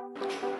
Thank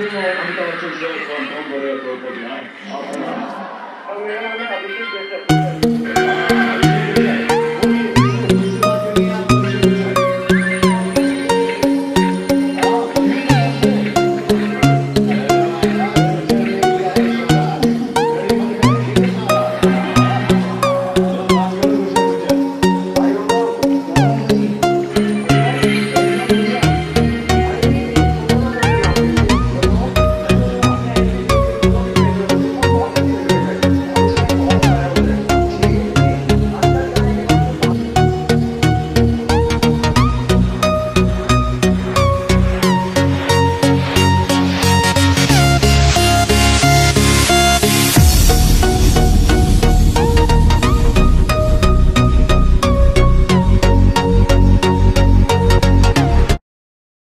Getting all